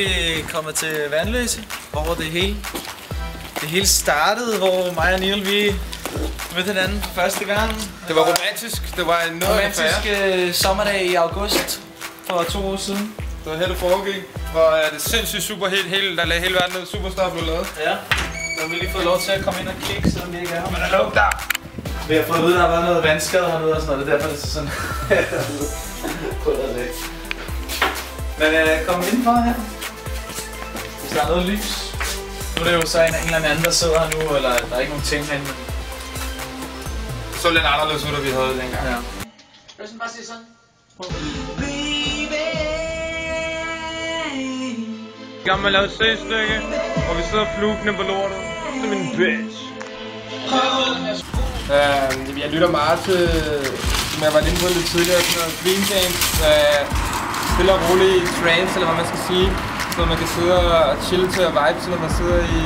vi kommet til Vandløse, hvor det hele, det hele startede, hvor mig og Neil, vi mødte hinanden for første gang. Det var romantisk. Det var en noget romantisk øh, sommerdag i august for to år siden. Det var her, det foregik. Hvor er det sindssygt super helt, hele, der lagde hele verden ned. Superstar blev lavet. Ja. Så har vi lige fået lov til at komme ind og kigge, selvom vi ikke er her. Men der lugter! Vi har fået at vide, at der har været noget vandskade hernede og sådan noget. Det er derfor, det er sådan... Krydret væk. Men øh, kom indenfor her. Hvis der er noget lys. Nu er det jo så en, en eller anden, der sidder her nu, eller der er ikke nogen ting herinde. Så lidt anderledes ud, da vi havde dengang. Ja. Lad os bare sige sådan. I gang med at lave et seriøstykke, hvor vi sidder flugende på lortet. Som en bitch. Uh, jeg lytter meget til, som jeg var inde på lidt tidligere, sådan noget Dream Games. Uh, stille og rolig trance, eller hvad man skal sige. Så man kan sidde og chille til at vibe til, når man sidder i,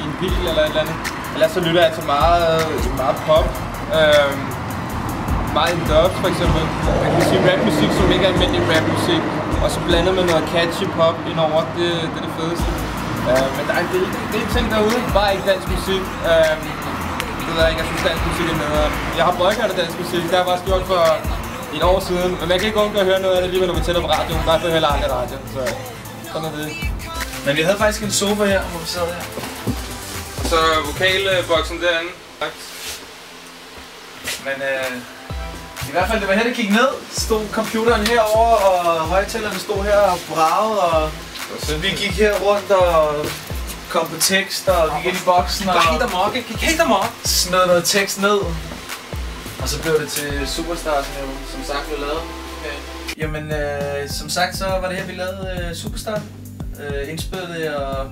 i en bil eller et eller andet. Ellers så lytter jeg til meget, meget pop. Øhm, meget in dubs for eksempel. Man kan sige rapmusik, som ikke er almindelig rapmusik. Og så blandet med noget catchy pop indover, det, det er det fedeste. Uh, men der er en del, del ting derude, bare ikke dansk musik. Uh, det ved jeg ikke, jeg synes dansk musik er nederen. Jeg har boykottet af dansk musik, det har jeg faktisk gjort for et år siden. Men man kan ikke undgå at høre noget af det lige, når man tænder på radioen. Bare for heller aldrig radio. Så sådan er det. Men vi havde faktisk en sofa her, hvor vi sad her. Og så vokalboksen derinde. Men øh, i hvert fald, det var her, det gik ned. Stod computeren herover og højtalerne stod her og bragede, og vi gik her rundt og kom på tekst, og gik ind i boksen og Gik helt amok? Gik helt amok. snød noget tekst ned. Og så blev det til Superstar, som jeg som sagt blev lavet. Jamen, øh, som sagt, så var det her, vi lavede øh, Superstar. Øh, indspillede det og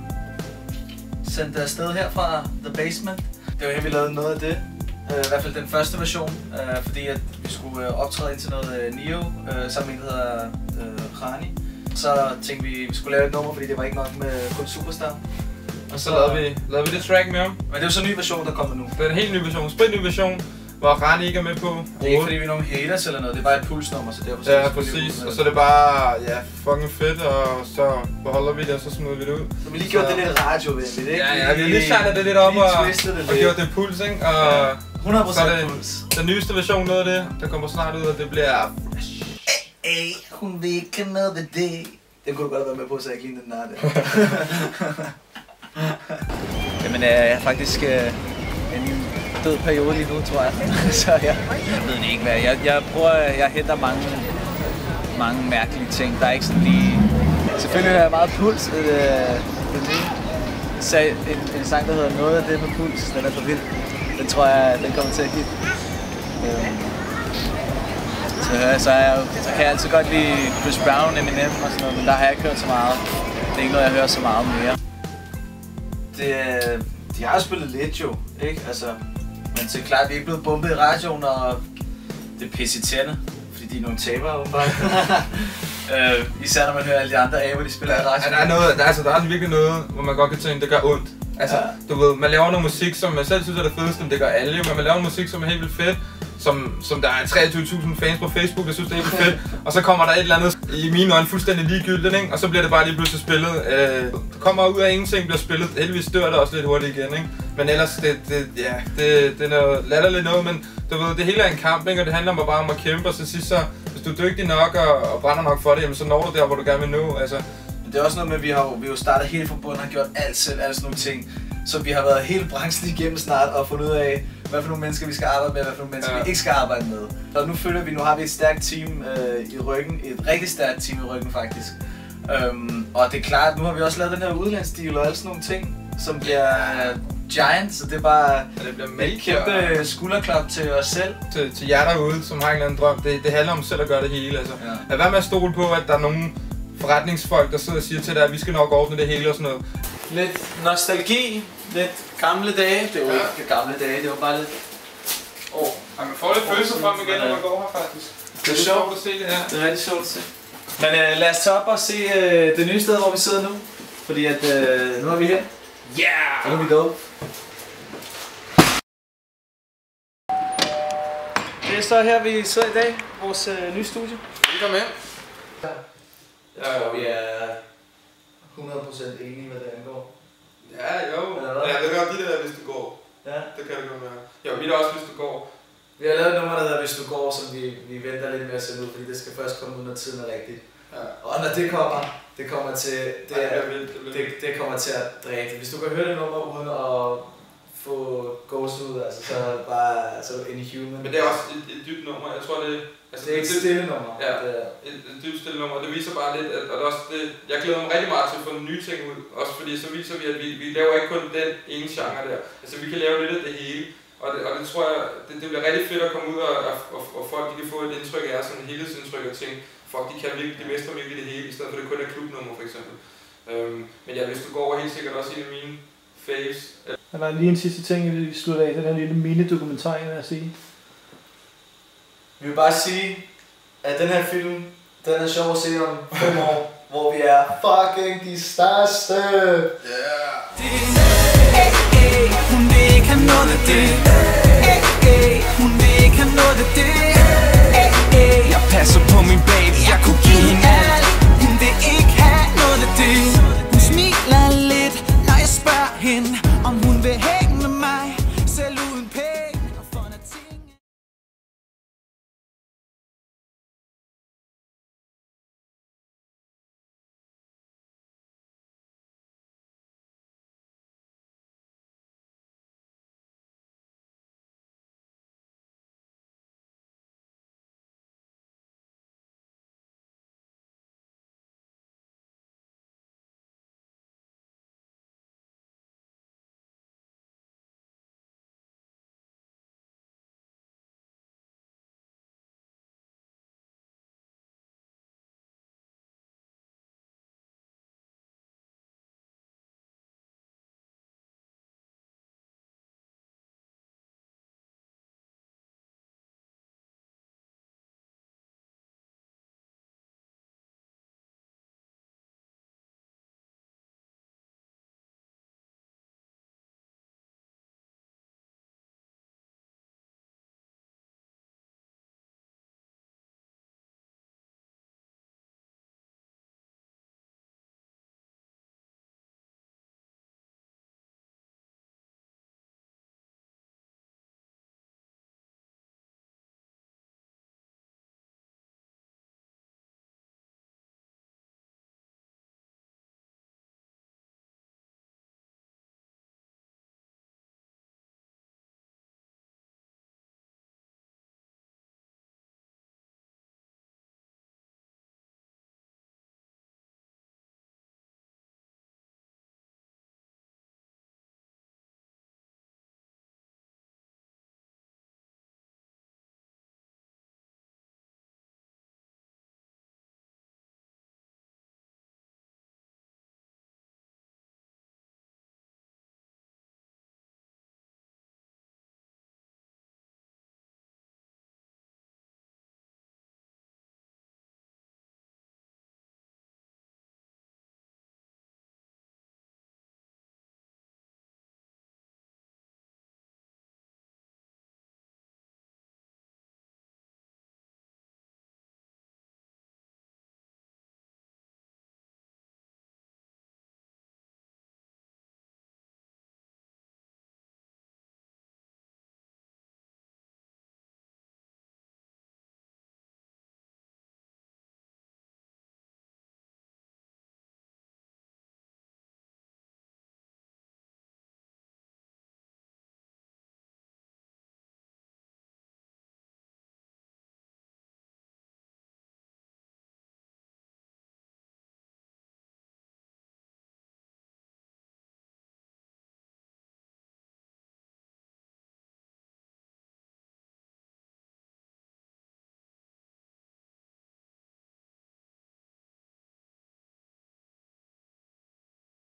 sendte det afsted her fra The Basement. Det var her, vi lavede noget af det. Øh, I hvert fald den første version, øh, fordi at vi skulle øh, optræde ind til noget øh, Neo, øh, sammen med en, der hedder øh, Rani. Så tænkte vi, at vi skulle lave et nummer, fordi det var ikke nok med kun Superstar. Og så lavede vi, lavede vi det track med ham. Men det er jo så en ny version, der kommer nu. Det er en helt ny version, sprit ny version, hvor Rani ikke er med på. Det er ikke fordi vi er nogen haters eller noget, det er bare et pulsnummer, så derfor Ja, præcis. med Og så er det bare, ja, fucking fedt, og så beholder vi det, og så smider vi det ud. Så vi lige gjort det lidt radiovenligt, ikke? Ja, ja, vi har lige shiner det lidt op og, det og gjort det puls, ikke? Og 100% så er det puls. den nyeste version noget af det, der kommer snart ud, og det bliver fresh. Ey, hun vil ikke noget ved det. Den kunne du godt være med på, så jeg ikke lignede den der. Jamen, øh, jeg har faktisk øh, død periode lige nu, tror jeg. så jeg, jeg ved ikke hvad. Jeg, jeg prøver, jeg henter mange, mange mærkelige ting. Der er ikke sådan lige... Selvfølgelig har jeg meget puls. Øh, den sag, en, en sang, der hedder Noget af det med puls. Den er for vild. Den tror jeg, den kommer til at hit. Øhm, øh, så, så, er jeg, så kan jeg altid godt lide Chris Brown, Eminem og sådan noget, men der har jeg ikke hørt så meget. Det er ikke noget, jeg hører så meget mere. Det, øh, de har spillet lidt jo, ikke? Altså, men er klart, vi er ikke blevet bumpet i radioen, og det er pisse irriterende, fordi de er nogle tabere, åbenbart. øh, især når man hører alle de andre aber, de spiller i Ja, radioen. der er noget, der, er, altså, der er virkelig noget, hvor man godt kan tænke, det gør ondt. Altså, Ja. du ved, man laver noget musik, som man selv synes er det fedeste, men det gør alle jo, men man laver noget musik, som er helt vildt fedt, som, som der er 23.000 fans på Facebook, der synes, det er helt fedt, og så kommer der et eller andet, i mine øjne, fuldstændig ligegyldigt, ikke? og så bliver det bare lige pludselig spillet. Øh, det kommer ud af ingenting, bliver spillet, heldigvis dør det også lidt hurtigt igen, ikke? Men ellers, det, det, ja, det, det er noget latterligt noget, men du ved, det hele er en kamp, ikke? og det handler bare om at kæmpe, og så sidst så, hvis du er dygtig nok og, og brænder nok for det, jamen, så når du der, hvor du gerne vil nå, altså, Men det er også noget med, at vi har, jo- vi har jo startet helt fra bunden og har gjort alt selv, alle sådan nogle ting. Så vi har været hele branchen igennem snart og fundet ud af, hvad for nogle mennesker vi skal arbejde med, hvad for nogle mennesker ja. Vi ikke skal arbejde med. Og nu føler vi, nu har vi et stærkt team øh, i ryggen, et rigtig stærkt team i ryggen faktisk. Øhm, og det er klart, nu har vi også lavet den her udlandsstil og alle sådan nogle ting, som bliver giant, så det er bare at det bliver et mega kæmpe skulderklap til os selv. til, til jer derude, som har en eller anden drøm. Det, det handler om selv at gøre det hele. Altså. Ja. Lad være med at stole på, at der er nogle forretningsfolk, der sidder og siger til dig, at vi skal nok ordne det hele og sådan noget. Lidt nostalgi, lidt gamle dage. Det er jo Ja. ikke gamle dage, det var bare lidt... Åh, oh, Og man får lidt følelser frem igen, når man går her faktisk. Det er sjovt. at se det her. Det er rigtig sjovt at se. Men øh, lad os tage op og se øh, det nye sted, hvor vi sidder nu. Fordi at øh, nu er vi her. Yeah! Er vi go. Det er så her, vi sidder i dag. Vores øh, nye studie. Velkommen ind. Ja, vi er 100% enig, hvad det angår. Ja, jo. Eller hvad? Ja, det gør de der, hvis du går. Ja. Det kan det godt være. Jo, vi er også, hvis du går. Vi har lavet et nummer, der hedder Hvis du går, som vi, vi venter lidt med at sende ud, fordi det skal først komme ud, når tiden er rigtig. Ja. Og når det kommer, det kommer til, det, Ej, er, jeg vil, jeg vil. det, det kommer til at dræbe. Hvis du kan høre det nummer uden at få gåsehud, altså, så er det bare så du inhuman. Men det er også et, et dybt nummer. Jeg tror, det, altså, det er ikke stille nummer. Ja. Det er, et, et dybt stille nummer. Det viser bare lidt, at, og det også det, jeg glæder mig rigtig meget til at få nye ting ud. Også fordi så viser vi, at vi, vi laver ikke kun den ene genre der. Altså vi kan lave lidt af det hele. Og det, og det tror jeg, det, det bliver rigtig fedt at komme ud og, og, og, og folk de kan få et indtryk af, sådan et helhedsindtryk af ting. Fuck, de kan virkelig, de mestrer virkelig det hele, i stedet for det kun er klubnummer for eksempel. Øhm, men ja, hvis du går over helt sikkert også en af mine faves. Og der er lige en sidste ting, vi slutter af. Den her lille mini-dokumentar, jeg vil sige. vi vil bare sige, at den her film, den er sjov at se om fem år, hvor vi er fucking de største. Yeah! ikke have noget af det hey, hey. Hun vil ikke have noget af det hey, hey. Jeg passer på min baby, jeg